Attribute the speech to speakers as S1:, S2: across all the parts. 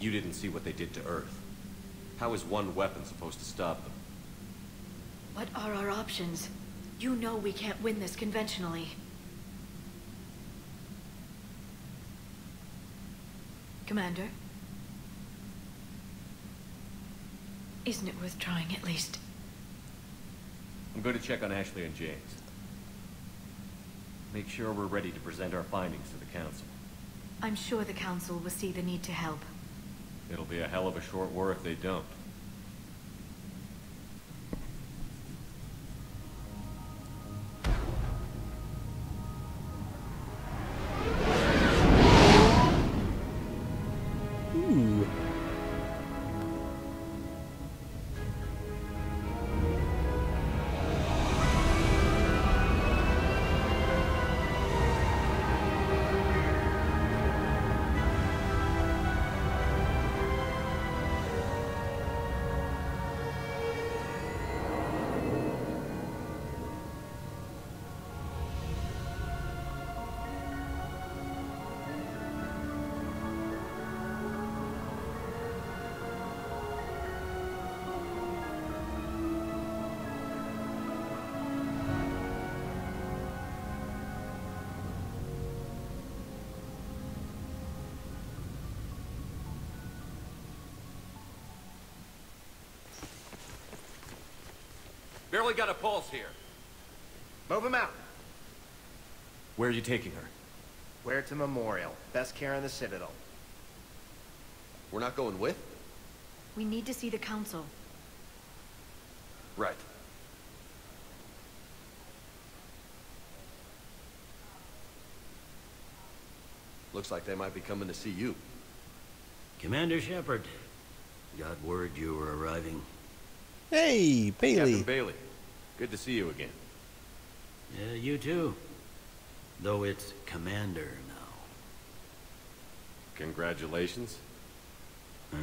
S1: You didn't see what they did to Earth. How is one weapon supposed to stop them?
S2: What are our options? You know we can't win this conventionally. Commander? Isn't it worth trying at least?
S1: I'm going to check on Ashley and James. Make sure we're ready to present our findings to the Council.
S2: I'm sure the Council will see the need to help.
S1: It'll be a hell of a short war if they don't. Barely got a pulse here.
S3: Move him out.
S1: Where are you taking her?
S3: Where to Memorial. Best care in the Citadel.
S4: We're not going with?
S2: We need to see the Council.
S4: Right. Looks like they might be coming to see you.
S5: Commander Shepard, got word you were arriving.
S6: Hey, Bailey.
S1: Captain Bailey. Good to see you again.
S5: Yeah, you too. Though it's Commander now.
S1: Congratulations.
S5: Uh,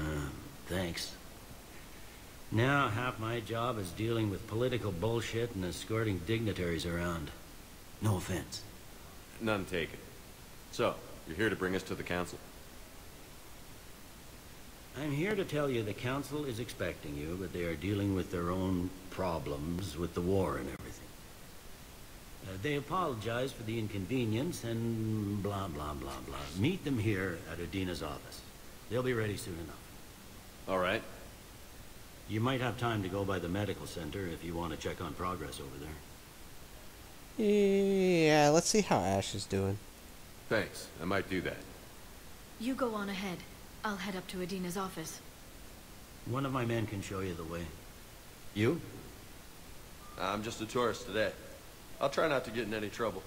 S5: thanks. Now half my job is dealing with political bullshit and escorting dignitaries around. No offense.
S1: None taken. So, you're here to bring us to the Council?
S5: I'm here to tell you the Council is expecting you, but they are dealing with their own problems with the war and everything. Uh, they apologize for the inconvenience and blah, blah, blah, blah. Meet them here at Udina's office. They'll be ready soon enough.
S1: All right.
S5: You might have time to go by the medical center if you want to check on progress over there.
S6: Yeah, let's see how Ash is doing.
S1: Thanks. I might do that.
S2: You go on ahead. I'll head up to Udina's office.
S5: One of my men can show you the way. You?
S4: I'm just a tourist today. I'll try not to get in any trouble.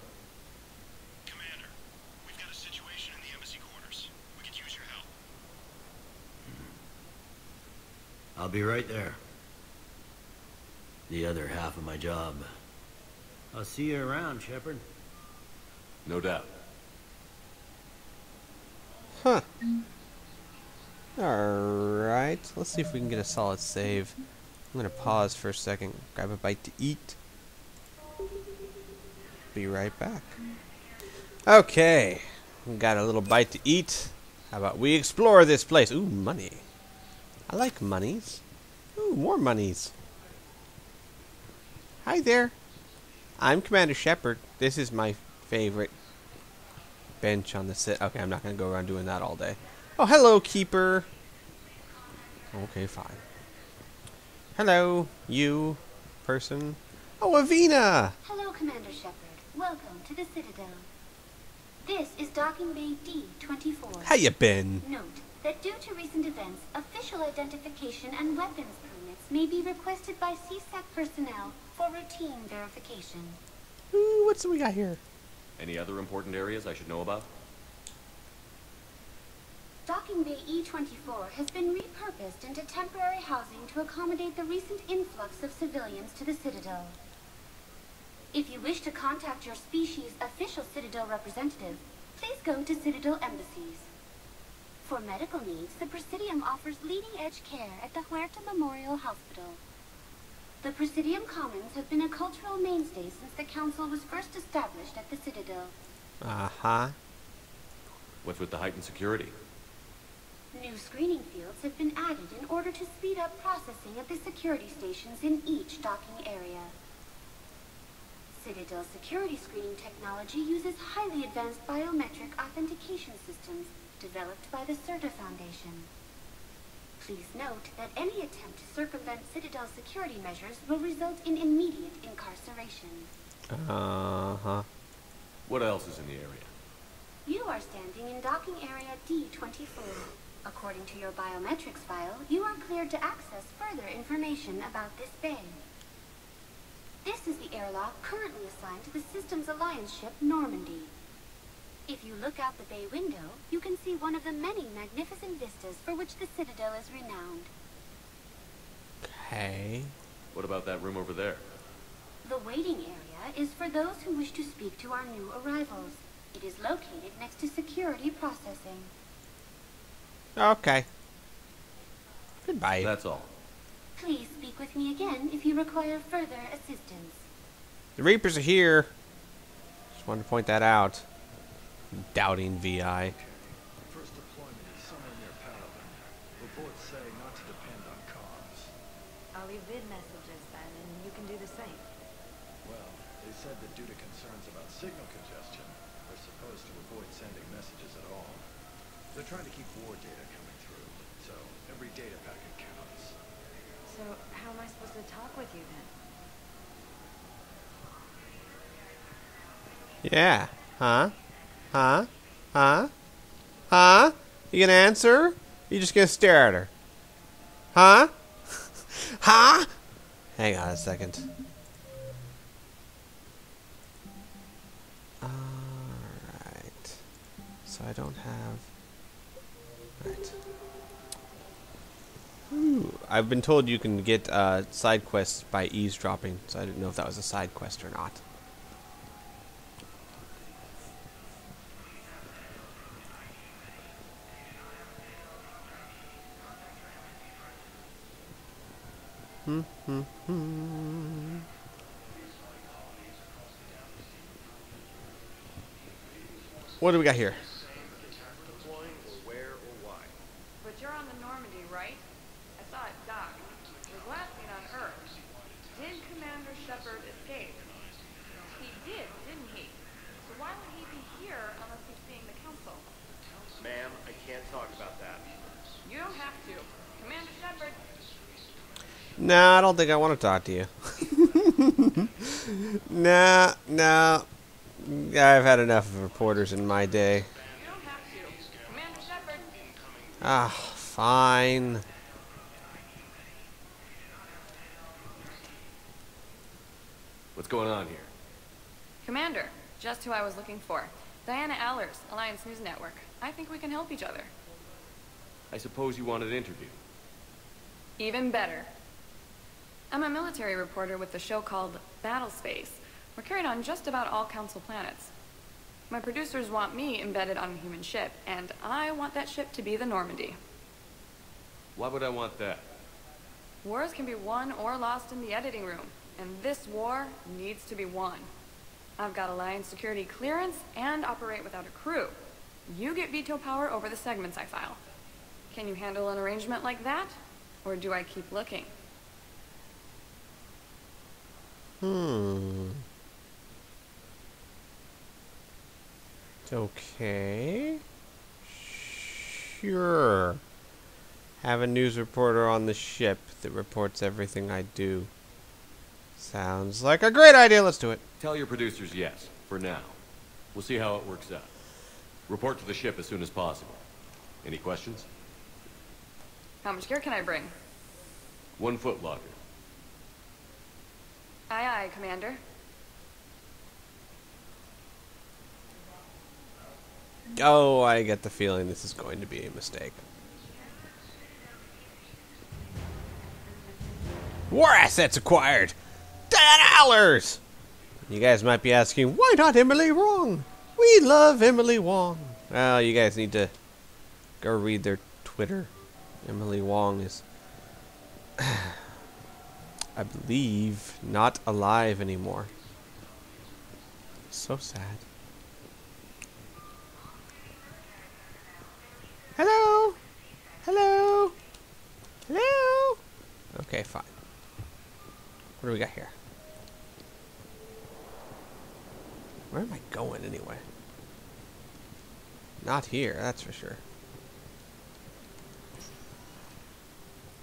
S7: Commander, we've got a situation in the embassy quarters. We could use your help. Hmm.
S5: I'll be right there. The other half of my job. I'll see you around, Shepard.
S1: No doubt.
S6: Huh. Alright, let's see if we can get a solid save. I'm gonna pause for a second, grab a bite to eat. Be right back. Okay, got a little bite to eat. How about we explore this place? Ooh, money. I like monies. Ooh, more monies. Hi there. I'm Commander Shepard. This is my favorite bench on the sit. Okay, I'm not gonna go around doing that all day. Oh, hello, Keeper. Okay, fine. Hello, you person. Oh, Avina!
S8: Hello, Commander Shepard. Welcome to the Citadel. This is Docking Bay D-24.
S6: How you been?
S8: Note that due to recent events, official identification and weapons permits may be requested by CSEC personnel for routine verification.
S6: Ooh, what's we got here?
S1: Any other important areas I should know about?
S8: Docking Bay E-24 has been repurposed into temporary housing to accommodate the recent influx of civilians to the Citadel. If you wish to contact your species' official Citadel representative, please go to Citadel embassies. For medical needs, the Presidium offers leading-edge care at the Huerta Memorial Hospital. The Presidium Commons have been a cultural mainstay since the Council was first established at the Citadel.
S6: Uh huh.
S1: What's with the heightened security?
S8: New screening fields have been added in order to speed up processing at the security stations in each docking area. Citadel security screening technology uses highly advanced biometric authentication systems developed by the Sirta Foundation. Please note that any attempt to circumvent Citadel security measures will result in immediate incarceration.
S6: Uh-huh.
S1: What else is in the area?
S8: You are standing in docking area D24. According to your biometrics file, you are cleared to access further information about this bay. This is the airlock currently assigned to the Systems Alliance ship Normandy. If you look out the bay window, you can see one of the many magnificent vistas for which the Citadel is renowned.
S6: Okay.
S1: What about that room over there?
S8: The waiting area is for those who wish to speak to our new arrivals. It is located next to security processing.
S6: Okay. Goodbye.
S1: That's all.
S8: Please speak with me again if you require further assistance.
S6: The Reapers are here. Just wanted to point that out. Doubting VI.
S9: First deployment is somewhere near Palaven. Reports say not to depend on comms.
S2: I'll leave vid messages then, and you can do the same.
S9: Well, they said that due to concerns about signal congestion, they're supposed to avoid sending messages at all. They're trying to keep war data coming through, so every data packet counts.
S2: So, how am I supposed to talk with you then?
S6: Yeah. Huh? Huh? Huh? Huh? You gonna answer? You just gonna stare at her? Huh? huh? Hang on a second. Alright. So I don't have. Right. Ooh, I've been told you can get uh, side quests by eavesdropping, so I didn't know if that was a side quest or not. Hmm, hmm, hmm. What do we got here?
S3: Deploying or where or why?
S10: But you're on the Normandy, right? I saw it dock. Was last seen on Earth. Did Commander Shepard escape? He did, didn't he? So why would he be here unless he's seeing the Council?
S3: Ma'am, I can't talk about that.
S10: You don't have to. Commander Shepard,
S6: Nah, I don't think I want to talk to you. nah, nah. I've had enough of reporters in my day.
S10: you don't have to. Commander Shepard,
S6: Ah, fine.
S1: What's going on here?
S10: Commander, just who I was looking for. Diana Allers, Alliance News Network. I think we can help each other.
S1: I suppose you wanted an interview.
S10: Even better. I'm a military reporter with the show called Battle Space. We're carried on just about all Council planets. My producers want me embedded on a human ship, and I want that ship to be the Normandy.
S1: Why would I want that?
S10: Wars can be won or lost in the editing room, and this war needs to be won. I've got Alliance security clearance and operate without a crew. You get veto power over the segments I file. Can you handle an arrangement like that? Or do I keep looking?
S6: Hmm. Okay. Sure. Have a news reporter on the ship that reports everything I do. Sounds like a great idea. Let's do it.
S1: Tell your producers yes, for now. We'll see how it works out. Report to the ship as soon as possible. Any questions?
S10: How much gear can I bring?
S1: One foot locker.
S10: Aye, aye, Commander.
S6: Oh, I get the feeling this is going to be a mistake. War assets acquired! $10! You guys might be asking, why not Emily Wong? We love Emily Wong. Well, you guys need to go read their Twitter. Emily Wong is, I believe, not alive anymore. So sad. Hello? Hello? Hello? Okay, fine. What do we got here? Where am I going anyway? Not here, that's for sure.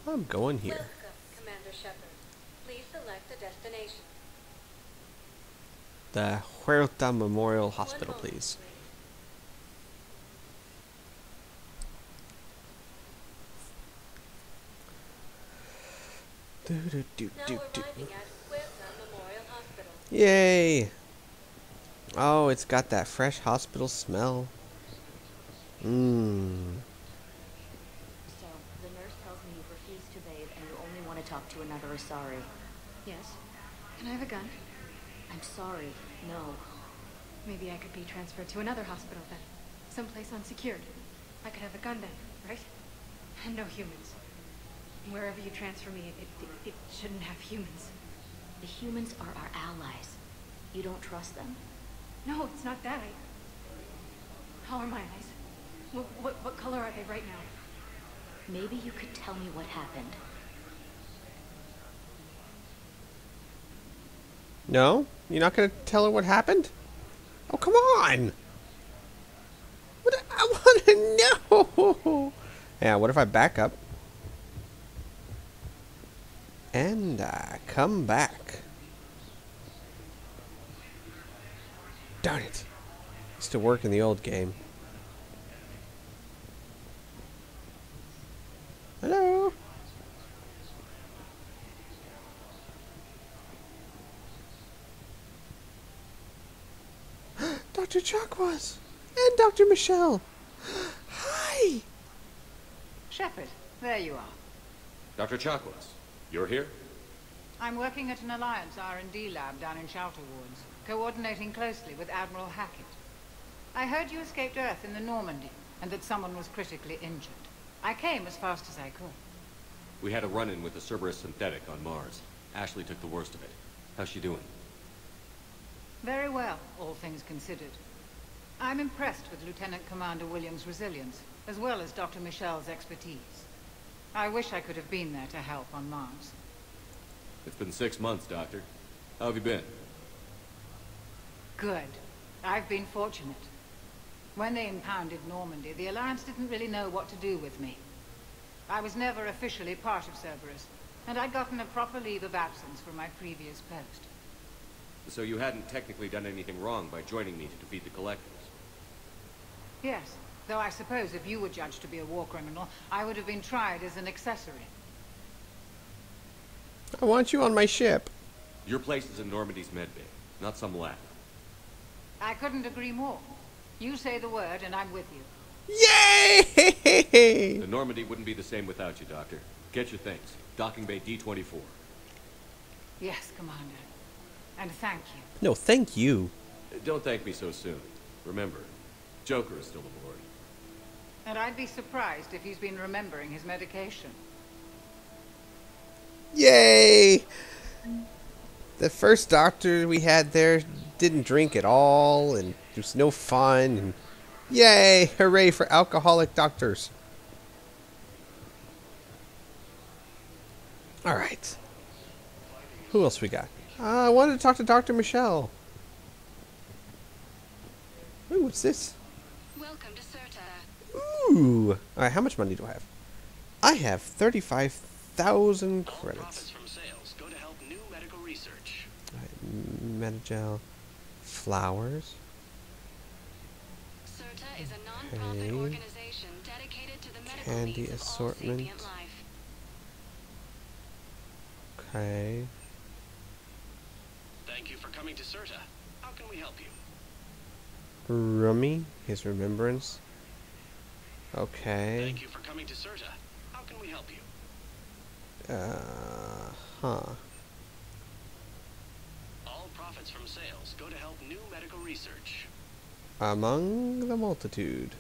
S6: I'm going here.
S11: Welcome, Commander Shepard. Please select a destination.
S6: The Huerta Memorial Hospital,
S11: moment,
S6: please. Do, do, do, do, do.
S11: arriving at Huerta Memorial Hospital.
S6: Yay! Oh, it's got that fresh hospital smell. Mmm.
S2: So, the nurse tells me you've refused to bathe and you only want to talk to another Asari.
S10: Yes. Can I have a gun?
S2: I'm sorry, no.
S10: Maybe I could be transferred to another hospital then. Someplace unsecured. I could have a gun then, right? And no humans. Wherever you transfer me, it, it, it shouldn't have humans.
S2: The humans are our allies. You don't trust them.
S10: No, it's not that. I... How are my eyes? What, what, what color are they right now?
S2: Maybe you could tell me what happened.
S6: No? You're not gonna tell her what happened? Oh, come on! What? I wanna know! Yeah, what if I back up? And I come back. Darn it. Used to work in the old game. Hello? Dr. Chakwas! And Dr. Michel! Hi!
S12: Shepard, there you are.
S1: Dr. Chakwas, you're here?
S12: I'm working at an Alliance R&D lab down in Shelter Wards, coordinating closely with Admiral Hackett. I heard you escaped Earth in the Normandy, and that someone was critically injured. I came as fast as I could.
S1: We had a run-in with the Cerberus synthetic on Mars. Ashley took the worst of it. How's she doing?
S12: Very well, all things considered. I'm impressed with Lieutenant Commander Williams' resilience, as well as Dr. Michel's expertise. I wish I could have been there to help on Mars.
S1: It's been six months, Doctor. How have you been?
S12: Good. I've been fortunate. When they impounded Normandy, the Alliance didn't really know what to do with me. I was never officially part of Cerberus, and I'd gotten a proper leave of absence from my previous post.
S1: So you hadn't technically done anything wrong by joining me to defeat the Collectors?
S12: Yes, though I suppose if you were judged to be a war criminal, I would have been tried as an accessory.
S6: I want you on my ship.
S1: Your place is in Normandy's medbay, not some lab.
S12: I couldn't agree more. You say the word, and I'm with you.
S6: Yay!
S1: The Normandy wouldn't be the same without you, Doctor. Get your things. Docking bay D-24.
S12: Yes, Commander. And thank you.
S6: No, thank you.
S1: Uh, don't thank me so soon. Remember, Joker is still aboard.
S12: And I'd be surprised if he's been remembering his medication.
S6: Yay! The first doctor we had there didn't drink at all, and there's no fun. And yay! Hooray for alcoholic doctors! All right. Who else we got? Uh, I wanted to talk to Dr. Michel. Ooh, what's this?
S11: Welcome to Sirta.
S6: Ooh. All right, how much money do I have? I have thirty-five thousand credits.
S7: Profits from sales go to help new medical research.
S6: Medigel, flowers.
S11: Sirta is a non-profit
S6: Okay.
S11: organization dedicated to the medical
S6: Candy
S11: needs of
S6: assortment.
S11: all sapient life.
S6: Okay.
S7: Thank you for coming to Sirta. How can we help you?
S6: Rummy, his remembrance. Okay.
S7: Thank you for coming to Sirta. How can we help you?
S6: Uh, huh.
S7: All profits from sales research.
S6: Among the multitude.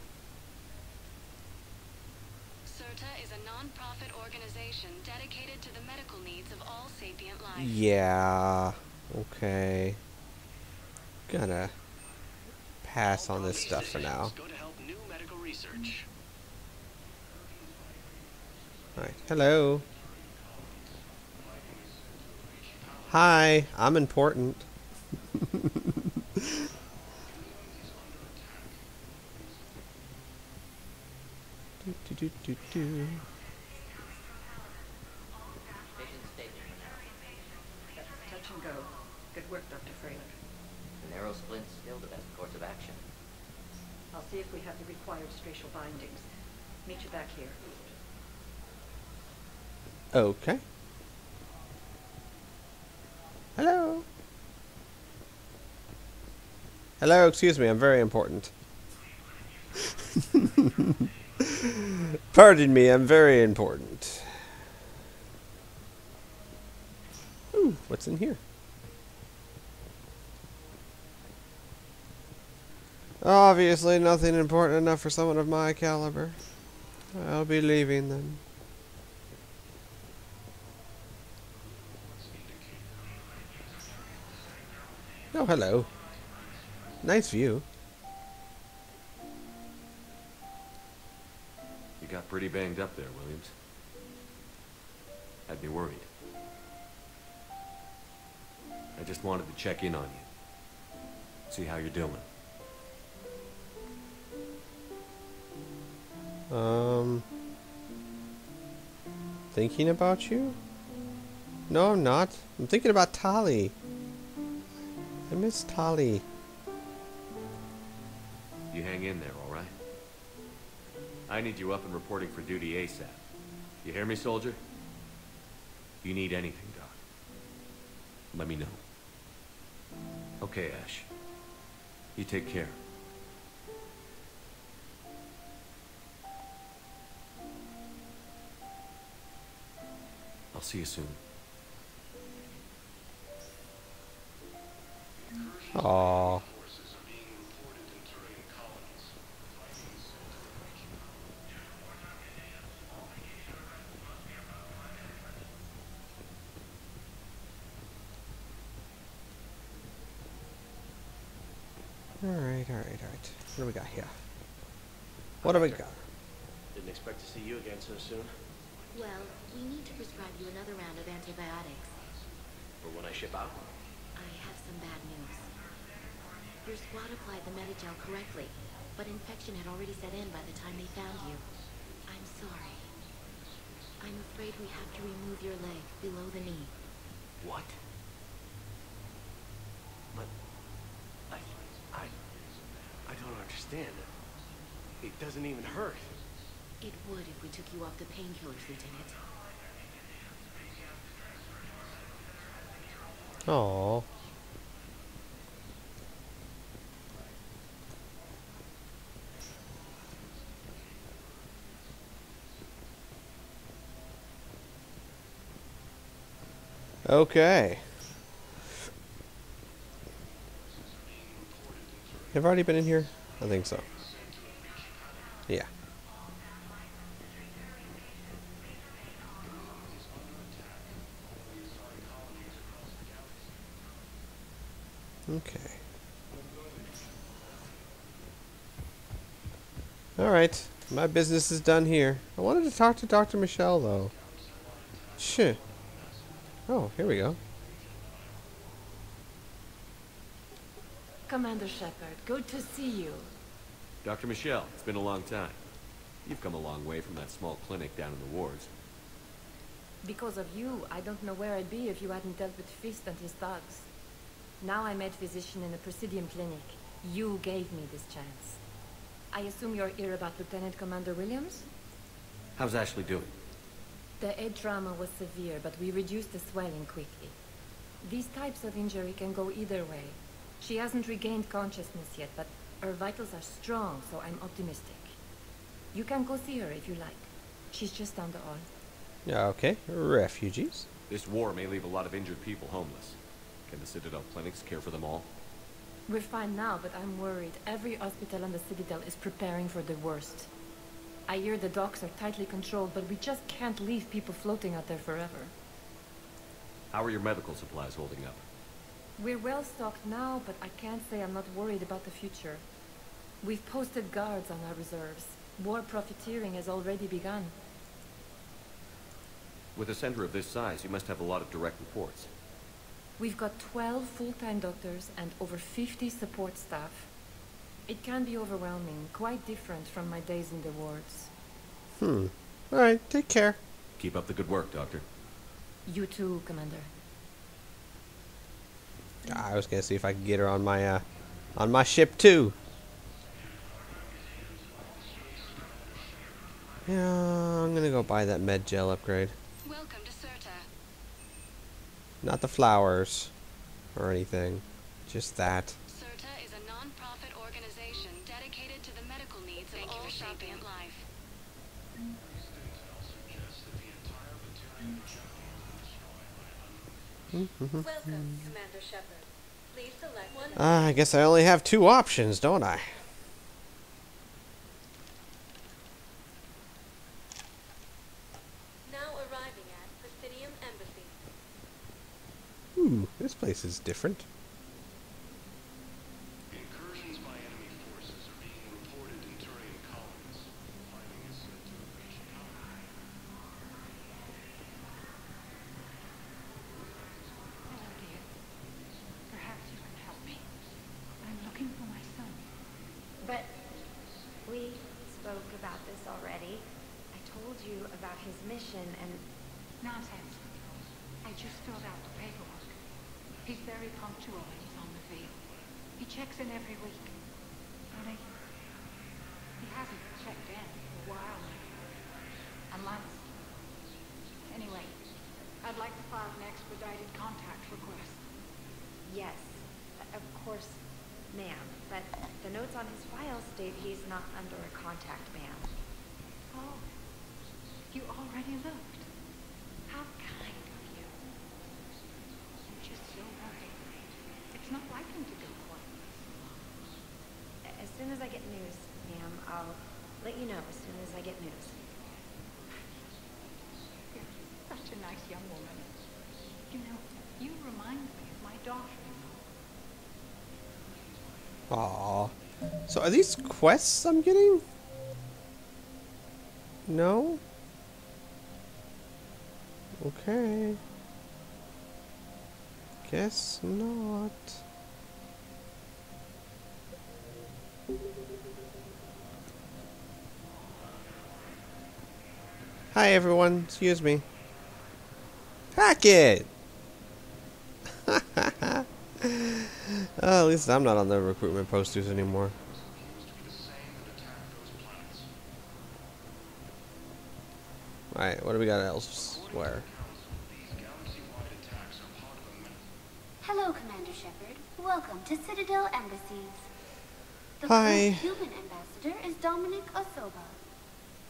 S11: Sirta is a non-profit organization dedicated to the medical needs of all sapient life.
S6: Yeah. Okay. Gonna pass on this stuff for now.
S7: Go to help new medical research.
S6: Alright. Hello. Hi, I'm important. do, do, do.
S13: Touch and go. Good work, Dr. Freyler.
S14: The narrow splint's still the best course of action.
S13: I'll see if we have the required spatial bindings. Meet you back here.
S6: Okay. Hello. Hello, excuse me, I'm very important. Pardon me, I'm very important. Ooh, what's in here? Obviously nothing important enough for someone of my caliber. I'll be leaving then. Oh, hello. Nice view.
S1: Got pretty banged up there, Williams. Had me worried. I just wanted to check in on you. See how you're doing.
S6: Um, thinking about you? No, I'm not. I'm thinking about Tali. I miss Tali.
S1: You hang in there, all right? I need you up and reporting for duty ASAP. You hear me, soldier? If you need anything, Doc, let me know. Okay, Ash. You take care. I'll see you soon.
S6: Aww. Alright, alright, alright. What do we got here? What do we got?
S15: Didn't expect to see you again so soon.
S2: Well, we need to prescribe you another round of antibiotics.
S15: For when I ship out.
S2: I have some bad news. Your squad applied the Medigel correctly, but infection had already set in by the time they found you. I'm sorry. I'm afraid we have to remove your leg below the knee.
S15: What? But I I I don't understand. It doesn't even hurt.
S2: It would if we took you off the painkillers, Lieutenant.
S6: Aww. Okay. Have I already been in here? I think so. Yeah. Okay. Alright. My business is done here. I wanted to talk to Dr. Michel, though. Shit. Oh, here we go.
S16: Commander Shepard, good to see you.
S1: Dr. Michel, it's been a long time. You've come a long way from that small clinic down in the wards.
S16: Because of you, I don't know where I'd be if you hadn't dealt with Fist and his thugs. Now I'm head physician in the Presidium Clinic. You gave me this chance. I assume you're here about Lieutenant Commander Williams?
S1: How's Ashley doing?
S16: The head trauma was severe, but we reduced the swelling quickly. These types of injury can go either way. She hasn't regained consciousness yet, but her vitals are strong, so I'm optimistic. You can go see her if you like. She's just down the hall.
S6: Yeah, okay. Refugees.
S1: This war may leave a lot of injured people homeless. Can the Citadel clinics care for them all?
S16: We're fine now, but I'm worried. Every hospital on the Citadel is preparing for the worst. I hear the docks are tightly controlled, but we just can't leave people floating out there forever.
S1: How are your medical supplies holding up?
S16: We're well stocked now, but I can't say I'm not worried about the future. We've posted guards on our reserves. War profiteering has already begun.
S1: With a center of this size, you must have a lot of direct reports.
S16: We've got 12 full-time doctors and over 50 support staff. It can be overwhelming, quite different from my days in the wards.
S6: Hmm. Alright, take care.
S1: Keep up the good work, Doctor.
S16: You too, Commander.
S6: I was gonna see if I could get her on my uh on my ship too. Yeah, I'm gonna go buy that med gel upgrade.
S11: Welcome to Sirta.
S6: Not the flowers or anything. Just that.
S11: Sirta is a non-profit organization dedicated to the medical needs of all sapient life.
S17: Welcome, Commander Shepard. Please select one.
S6: Ah, I guess I only have two options, don't I?
S17: Now arriving at Presidium Embassy.
S6: Ooh, this place is different.
S7: Incursions by enemy forces are being reported in Turian colonies. Finding is said to have reached
S12: Hello, dear. Perhaps you can help me. I'm looking for my son.
S18: But we spoke about this already. I told you about his mission and...
S12: Nonsense. I just filled out the paperwork. He's very punctual when he's on the field. He checks in every week. Only, he hasn't checked in for a while now. A month. Anyway, I'd like to file an expedited contact request.
S18: Yes, of course, ma'am. But the notes on his file state he's not under a contact ban.
S12: Oh, you already looked. How kind of you. I'm just so worried. It's not like him to go quiet.
S18: As soon as I get news, ma'am, I'll let you know as soon as I get news.
S12: You're such a nice young woman. You know, you remind me of my daughter.
S6: Aww. So are these quests I'm getting? No? Okay. Guess not. Hi everyone, excuse me. Packet! oh, at least I'm not on the recruitment posters anymore. Alright, what do we got elsewhere?
S8: Hello, Commander Shepard. Welcome to Citadel Embassies. The
S6: Hi.
S8: human ambassador is Dominic Osoba.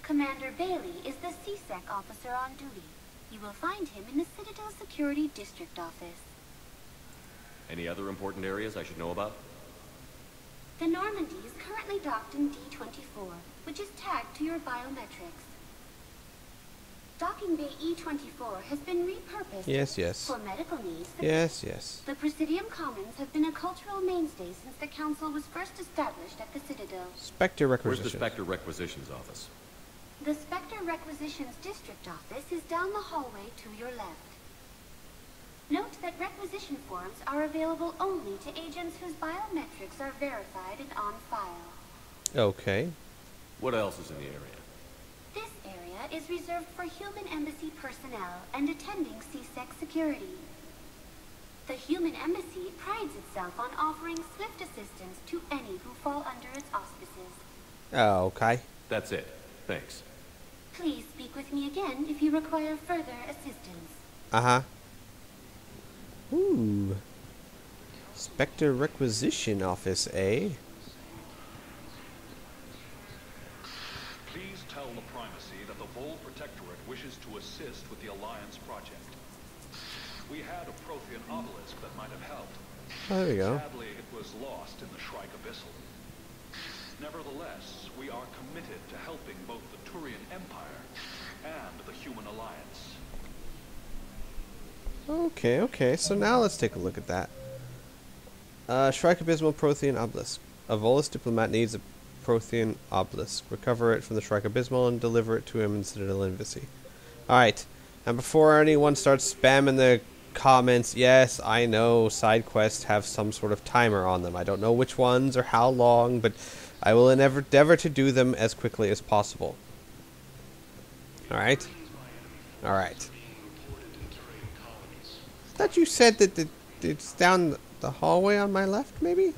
S8: Commander Bailey is the CSEC officer on duty. You will find him in the Citadel Security District Office.
S1: Any other important areas I should know about?
S8: The Normandy is currently docked in D-24, which is tagged to your biometrics. Docking Bay E-24 has been repurposed
S6: Yes, yes.
S8: for medical needs.
S6: Yes, yes.
S8: The Presidium Commons have been a cultural mainstay since the Council was first established at the Citadel.
S6: Spectre Requisitions.
S1: Where's the. Spectre Requisitions office?
S8: The Spectre Requisitions District Office is down the hallway to your left. Note that requisition forms are available only to agents whose biometrics are verified and on file.
S6: Okay.
S1: What else is in the area?
S8: This area is reserved for human embassy personnel and attending CSEC security. The human embassy prides itself on offering swift assistance to any who fall under its auspices.
S6: Oh, okay.
S1: That's it. Thanks.
S8: Please speak with me again if you require further assistance.
S6: Uh-huh. Ooh. Spectre requisition office, eh?
S19: Please tell the Primarch that the Vol Protectorate wishes to assist with the Alliance project. We had a Prothean obelisk that might have helped.
S6: Oh, there we go.
S19: Sadly, it was lost in the Shrike Abyssal. Nevertheless, we are committed to helping both the Turian Empire and the Human Alliance.
S6: Okay, okay. So now let's take a look at that. Uh, Shrike Abysmal Prothean Obelisk. A Volus diplomat needs a Prothean Obelisk. Recover it from the Shrike Abysmal and deliver it to him in Citadel Embassy. Alright. And before anyone starts spamming the comments. Yes, I know side quests have some sort of timer on them. I don't know which ones or how long, but I will endeavor, to do them as quickly as possible. Alright? Alright. thought you said that it's down the hallway on my left, maybe?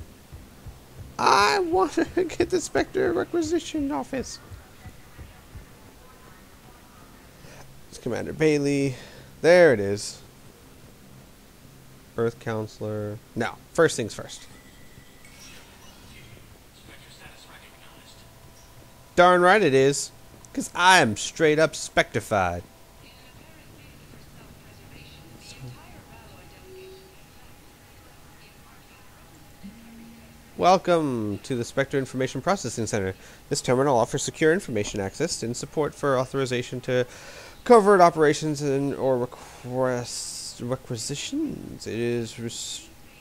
S6: I want to get the Spectre Requisition Office. It's Commander Bailey. There it is. Earth Counselor. No, first things first. Darn right it is. Because I am straight up spectified. Welcome to the Spectre Information Processing Center. This terminal offers secure information access and support for authorization to covert operations and or request requisitions. It is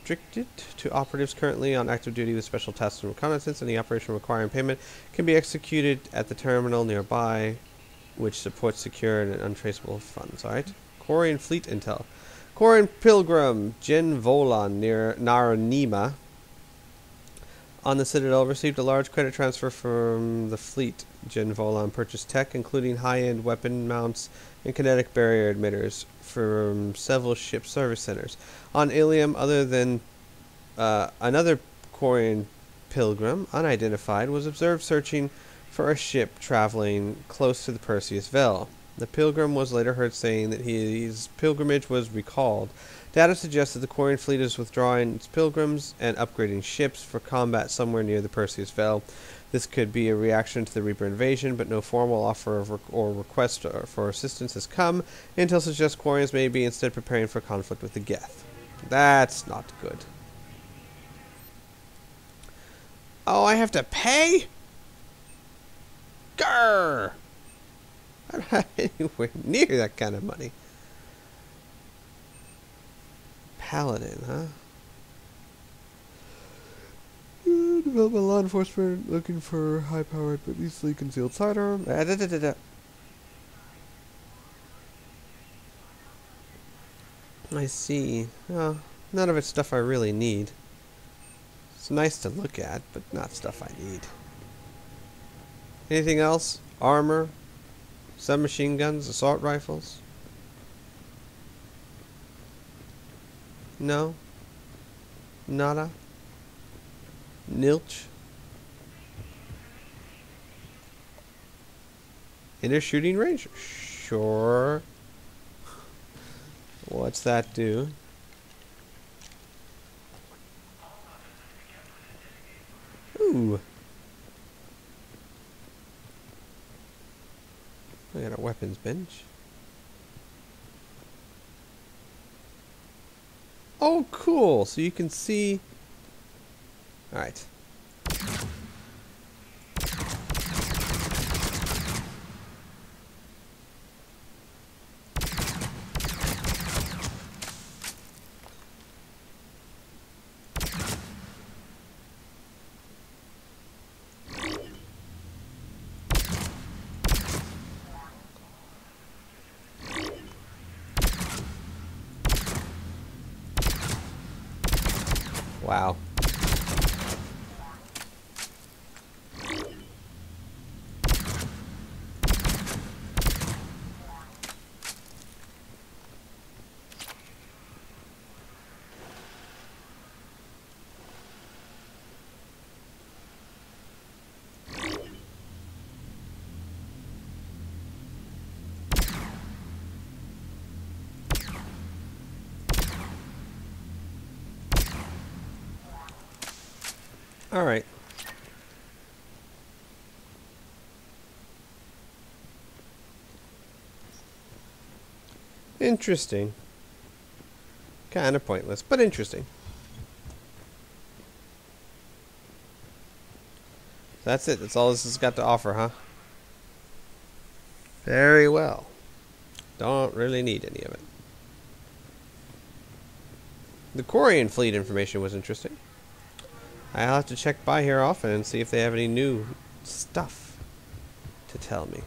S6: restricted to operatives currently on active duty with special tasks and reconnaissance. Any operation requiring payment can be executed at the terminal nearby, which supports secure and untraceable funds. All right. Quarian Fleet Intel. Quarian Pilgrim, Gen Volan near Naranima on the Citadel received a large credit transfer from the fleet. Gen Volan purchased tech, including high-end weapon mounts and kinetic barrier emitters from several ship service centers. On Ilium, other than uh, another Quarian pilgrim, unidentified, was observed searching for a ship traveling close to the Perseus Veil. The pilgrim was later heard saying that his pilgrimage was recalled. Data suggests that the Quarian fleet is withdrawing its pilgrims and upgrading ships for combat somewhere near the Perseus Veil. This could be a reaction to the Reaper invasion, but no formal offer of or request uh, for assistance has come. Intel suggests Quarians may be instead preparing for conflict with the Geth. That's not good. Oh, I have to pay? Grr! I don't have anywhere near that kind of money. Paladin, huh? Uh, development law enforcement looking for high-powered but easily concealed sidearm. Ah, da, da, da, da. I see. Well, none of it's stuff I really need. It's nice to look at, but not stuff I need. Anything else? Armor? Submachine guns? Assault rifles? No? Nada? Nilch? Inner shooting range? Sure. What's that do? Ooh. I got a weapons bench. Oh, cool. So you can see... Alright. Wow. Alright. Interesting. Kind of pointless, but interesting. That's it. That's all this has got to offer, huh? Very well. Don't really need any of it. The Quarian fleet information was interesting. I'll have to check by here often and see if they have any new stuff to tell me.